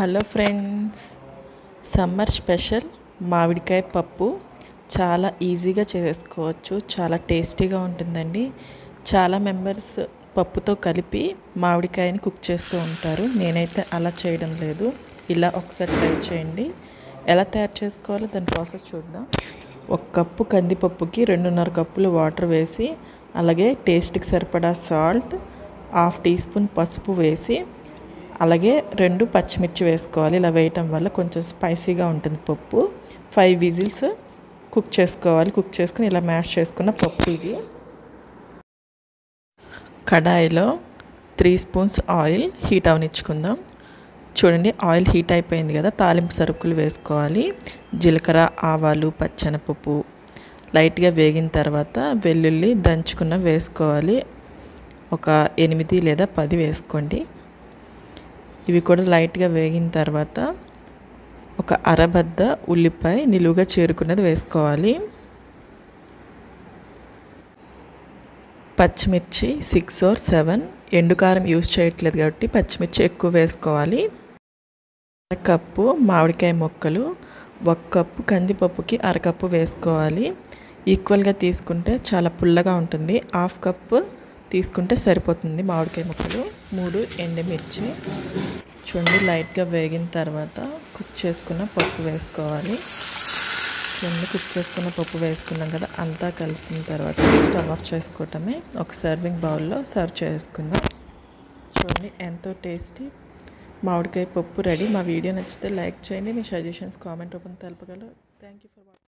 Hello friends summer special మామిడికాయ పప్పు. చాలా ఈజీగా చేసుకోవచ్చు చాలా టేస్టీగా ఉంటుందండి. చాలా మెంబర్స్ పప్పుతో కలిపి మామిడికాయని కుక్ చేస్తూ ఉంటారు. నేనైతే అలా చేయడం లేదు. ఇలా ఒకసారి ట్రై చేయండి. ఎలా తయారు చేసుకోవాలో దాని ప్రాసెస్ చూద్దాం. ఒక కప్పు కందిపప్పుకి రెండున్నర కప్పులు వాటర్ వేసి అలాగే టేస్ట్కి సరిపడా సాల్ట్ హాఫ్ టీ స్పూన్ పసుపు వేసి అలాగే రెండు పచ్చిమిర్చి వేసుకోవాలి. ఇలా వేయటం వల్ల కొంచెం స్పైసీగా ఉంటుంది పప్పు. ఫైవ్ విజిల్స్ కుక్ చేసుకోవాలి. కుక్ చేసుకుని ఇలా మ్యాష్ చేసుకున్న పప్పు ఇది. కడాయిలో త్రీ స్పూన్స్ ఆయిల్ హీట్ అవనిచ్చుకుందాం. చూడండి ఆయిల్ హీట్ అయిపోయింది కదా. తాలింపు సరుకులు వేసుకోవాలి. జీలకర్ర ఆవాలు పచ్చెనపప్పు లైట్గా వేగిన తర్వాత వెల్లుల్లి దంచుకున్న వేసుకోవాలి. ఒక ఎనిమిది లేదా పది వేసుకోండి. ఇవి కూడా లైట్గా వేగిన తర్వాత ఒక అరబద్ద ఉల్లిపాయ నిలువుగా చేరుకున్నది వేసుకోవాలి. పచ్చిమిర్చి సిక్స్ ఆర్ సెవెన్ ఎండుకారం యూస్ చేయట్లేదు కాబట్టి పచ్చిమిర్చి ఎక్కువ వేసుకోవాలి. అరకప్పు మామిడికాయ ముక్కలు ఒక కప్పు కందిపప్పుకి అరకప్పు వేసుకోవాలి. ఈక్వల్గా తీసుకుంటే చాలా పుల్లగా ఉంటుంది. హాఫ్ కప్పు తీసుకుంటే సరిపోతుంది మామిడికాయ ముక్కలు. మూడు ఎండుమిర్చి చూడండి లైట్గా వేగిన తర్వాత కుక్ చేసుకున్న పప్పు వేసుకోవాలి. చూడండి కుక్ చేసుకున్న పప్పు వేసుకున్నాం కదా అంతా కలిసిన తర్వాత స్టవ్ ఆఫ్ చేసుకోవటమే. ఒక సర్వింగ్ బౌల్లో సర్వ్ చేసుకుందాం. చూడండి ఎంతో టేస్టీ మామిడికాయ పప్పు రెడీ. మా వీడియో నచ్చితే లైక్ చేయండి. మీ సజెషన్స్ కామెంట్ రూపంలో తెలపగలరు. Thank you for watching